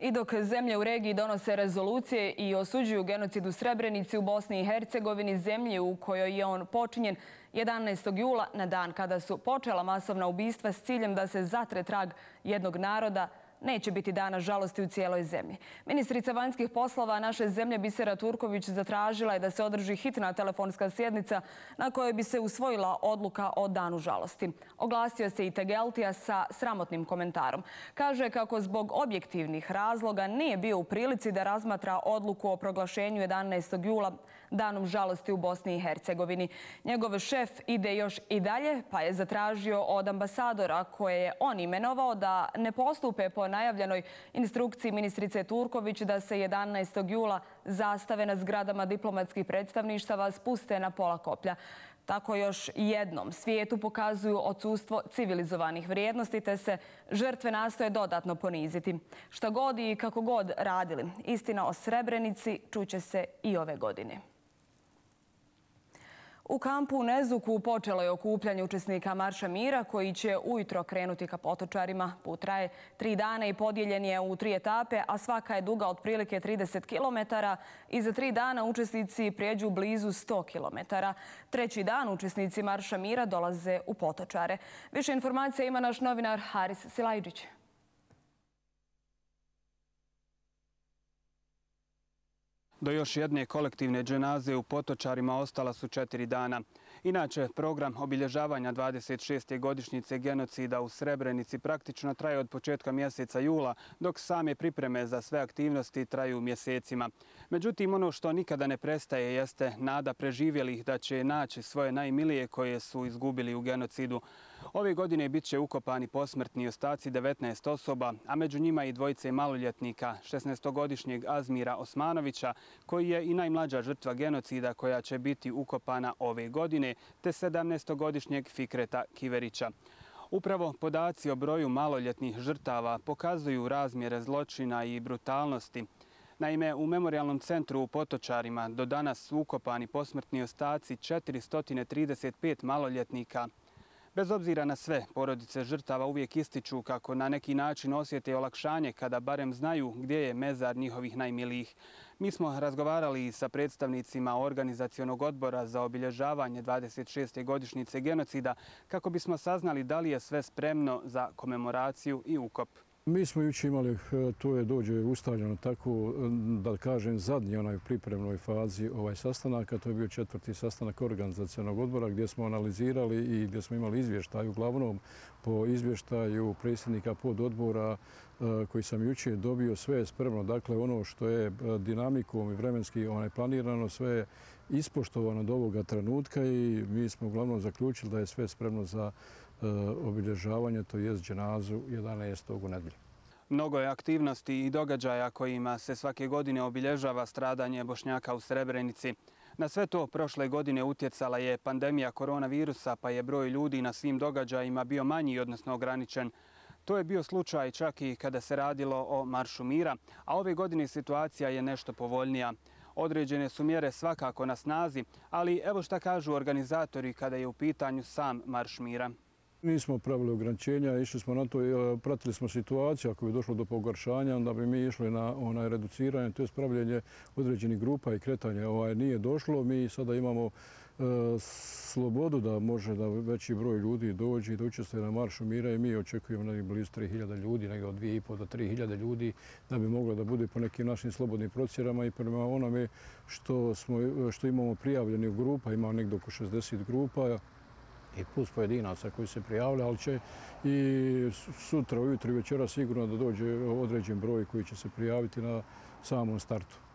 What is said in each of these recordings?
I dok zemlje u regiji donose rezolucije i osuđuju genocid u Srebrenici u Bosni i Hercegovini, zemlje u kojoj je on počinjen 11. jula na dan kada su počela masovna ubistva s ciljem da se zatre trag jednog naroda, neće biti dana žalosti u cijeloj zemlji. Ministrica vanjskih poslova naše zemlje Bisera Turković zatražila je da se održi hitna telefonska sjednica na kojoj bi se usvojila odluka o danu žalosti. Oglasio se i Tegeltija sa sramotnim komentarom. Kaže kako zbog objektivnih razloga nije bio u prilici da razmatra odluku o proglašenju 11. jula danom žalosti u Bosni i Hercegovini. Njegov šef ide još i dalje, pa je zatražio od ambasadora koje je on imenovao da ne postupe po najavljenoj instrukciji ministrice Turković da se 11. jula zastave na zgradama diplomatskih predstavništava spuste na pola koplja. Tako još jednom svijetu pokazuju odsustvo civilizovanih vrijednosti te se žrtve nastoje dodatno poniziti. Šta god i kako god radili, istina o Srebrenici čuće se i ove godine. U kampu u Nezuku počelo je okupljanje učesnika Marša Mira koji će ujutro krenuti ka potočarima. Put traje tri dana i podijeljen je u tri etape, a svaka je duga otprilike 30 km i za tri dana učesnici prijeđu blizu 100 km. Treći dan učesnici Marša Mira dolaze u potočare. Više informacija ima naš novinar Haris Silajđić. Do još jedne kolektivne dženaze u Potočarima ostala su četiri dana. Inače, program obilježavanja 26. godišnjice genocida u Srebrenici praktično traje od početka mjeseca jula, dok same pripreme za sve aktivnosti traju mjesecima. Međutim, ono što nikada ne prestaje jeste nada preživjelih da će naći svoje najmilije koje su izgubili u genocidu. Ove godine bit će ukopani posmrtni ostaci 19 osoba, a među njima i dvojice maloljetnika, 16-godišnjeg Azmira Osmanovića, koji je i najmlađa žrtva genocida koja će biti ukopana ove godine, te 17-godišnjeg Fikreta Kiverića. Upravo podaci o broju maloljetnih žrtava pokazuju razmjere zločina i brutalnosti. Naime, u Memorialnom centru u Potočarima do danas su ukopani posmrtni ostaci 435 maloljetnika, Bez obzira na sve, porodice žrtava uvijek ističu kako na neki način osjete olakšanje kada barem znaju gdje je mezar njihovih najmilijih. Mi smo razgovarali sa predstavnicima organizacijonog odbora za obilježavanje 26. godišnjice genocida kako bismo saznali da li je sve spremno za komemoraciju i ukop. Mi smo juče imali, eh, to je dođe ustavljeno tako, eh, da kažem, zadnji onaj pripremnoj fazi ovaj sastanak, a to je bio četvrti sastanak organizacijalnog odbora gdje smo analizirali i gdje smo imali izvještaj uglavnom po izvještaju predsjednika pod odbora eh, koji sam juče dobio, sve je spremno. Dakle, ono što je dinamikom i vremenski onaj planirano, sve je ispoštovano do ovoga trenutka i mi smo uglavnom zaključili da je sve spremno za E, obilježavanje, to je dženazu 11. u nedelju. Mnogo je aktivnosti i događaja kojima se svake godine obilježava stradanje Bošnjaka u Srebrenici. Na sve to prošle godine utjecala je pandemija koronavirusa, pa je broj ljudi na svim događajima bio manji, odnosno ograničen. To je bio slučaj čak i kada se radilo o Maršu mira, a ove godine situacija je nešto povoljnija. Određene su mjere svakako na snazi, ali evo šta kažu organizatori kada je u pitanju sam Marš mira. Nismo pravili ograničenja, išli smo na to, pratili smo situaciju, ako bi došlo do pogoršanja, onda bi mi išli na onaj reduciranje, to je spravljanje određenih grupa i kretanje. Ovaj, nije došlo, mi sada imamo E, slobodu da može da veći broj ljudi dođe i da učestvuje na Maršu Mira i mi očekujemo nekih blizu 3000 ljudi, nego od 2,5 do 3000 ljudi da bi moglo da bude po nekim našim slobodnim procjerama i prema onome što, smo, što imamo prijavljenih grupa, imamo nekdo oko 60 grupa, i plus pojedinaca koji se prijavlja, ali će i sutra, ujutro i večera sigurno da dođe određen broj koji će se prijaviti na samom startu.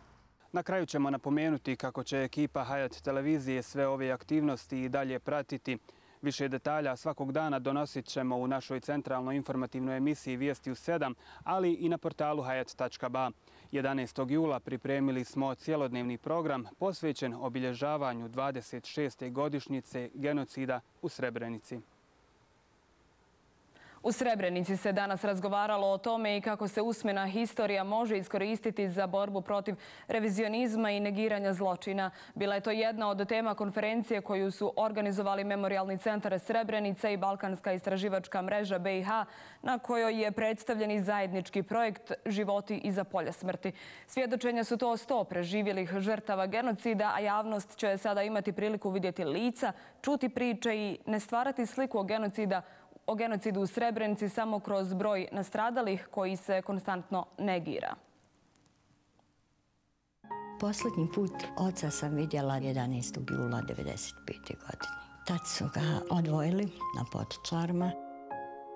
Na kraju ćemo napomenuti kako će ekipa Hayat televizije sve ove aktivnosti i dalje pratiti. Više detalja svakog dana donosit ćemo u našoj centralnoj informativnoj emisiji Vijesti u 7, ali i na portalu hayat.ba. 11. jula pripremili smo cjelodnevni program posvećen obilježavanju 26. godišnjice genocida u Srebrenici. U Srebrenici se danas razgovaralo o tome i kako se usmena historija može iskoristiti za borbu protiv revizionizma i negiranja zločina. Bila je to jedna od tema konferencije koju su organizovali Memorialni centar Srebrenica i Balkanska istraživačka mreža BiH, na kojoj je predstavljen i zajednički projekt Životi iza polja smrti. Svjedočenja su to sto preživjelih žrtava genocida, a javnost će sada imati priliku vidjeti lica, čuti priče i ne stvarati sliku o genocida o genocidu u Srebrenici samo kroz broj nastradalih koji se konstantno negira. Poslednji put oca sam vidjela 11. jula 1995. godine. Tad su ga odvojili na potočarma,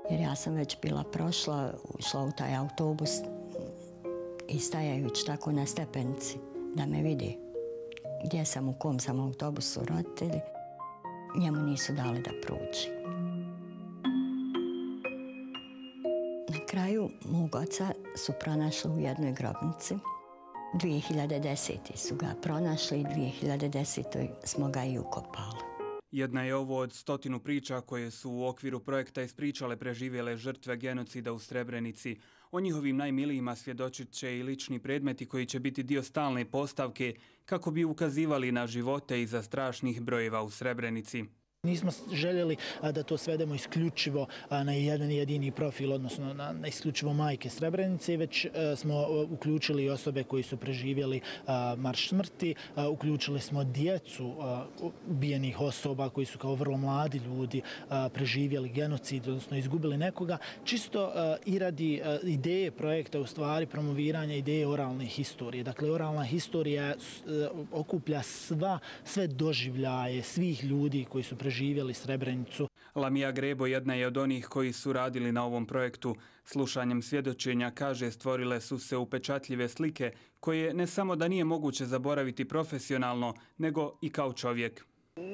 jer ja sam već bila prošla, ušla u taj autobus i stajajući tako na stepenici da me vidi gdje sam, u kom sam autobusu roditelji, njemu nisu dali da pruči. Kraju mog oca su pronašli u jednoj grobnici. 2010. su ga pronašli i 2010. smo ga i ukopali. Jedna je ovo od stotinu priča koje su u okviru projekta ispričale preživjele žrtve genocida u Srebrenici. O njihovim najmilijima svjedočit će i lični predmeti koji će biti dio stalne postavke kako bi ukazivali na živote iza strašnih brojeva u Srebrenici. Nismo željeli da to svedemo isključivo na jedan jedini profil, odnosno na isključivo majke Srebrenice, već e, smo e, uključili osobe koji su preživjeli marš smrti, uključili smo djecu ubijenih osoba koji su kao vrlo mladi ljudi preživjeli genocid, odnosno izgubili nekoga, čisto i radi ideje projekta, u stvari promoviranja ideje oralne historije. Dakle, oralna historija e, okuplja sva, sve doživljaje svih ljudi koji su preživjeli preživjeli Srebrenicu. Lamija Grebo jedna je od onih koji su radili na ovom projektu. Slušanjem svjedočenja, kaže, stvorile su se upečatljive slike koje ne samo da nije moguće zaboraviti profesionalno, nego i kao čovjek.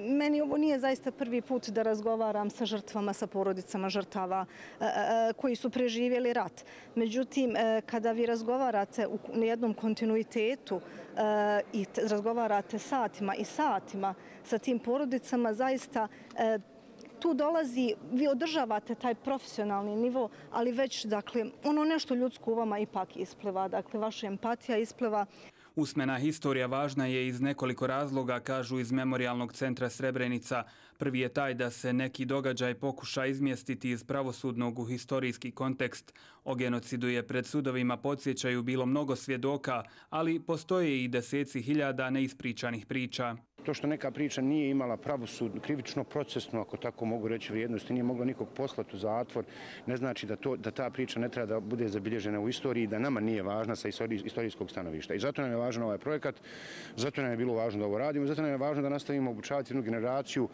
Meni ovo nije zaista prvi put da razgovaram sa žrtvama, sa porodicama žrtava e, e, e, koji su preživjeli rat. Međutim, kada vi razgovarate u jednom kontinuitetu i razgovarate satima i satima sa tim porodicama, zaista tu dolazi, vi održavate taj profesionalni nivo, ali već, dakle, ono nešto ljudsko u vama ipak ispliva, dakle, vaša empatija ispliva. Usmena historija važna je iz nekoliko razloga, kažu iz Memorialnog centra Srebrenica. Prvi je taj da se neki događaj pokuša izmjestiti iz pravosudnog u historijski kontekst. O genocidu je pred sudovima podsjećaju bilo mnogo svjedoka, ali postoje i deseci hiljada neispričanih priča. To što neka priča nije imala pravosud, krivično procesno, ako tako mogu reći, vrijednosti, nije mogla nikog poslati u zatvor, ne znači da, to, da ta priča ne treba da bude zabilježena u istoriji, da nama nije važna sa istorijskog stanovišta. I zato nam je važan ovaj projekat, zato nam je bilo važno da ovo radimo, zato nam je važno da nastavimo obučavati jednu generaciju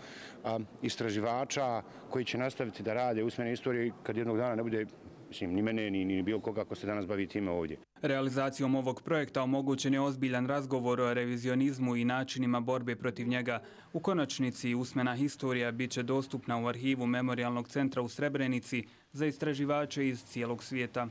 a, istraživača koji će nastaviti da rade usmene istorije kad jednog dana ne bude mislim, ni mene, ni, ni bilo koga ko se danas bavi time ovdje. Realizacijom ovog projekta omogućen je ozbiljan razgovor o revizionizmu i načinima borbe protiv njega. U konačnici usmena historija bit će dostupna u arhivu Memorialnog centra u Srebrenici za istraživače iz cijelog svijeta.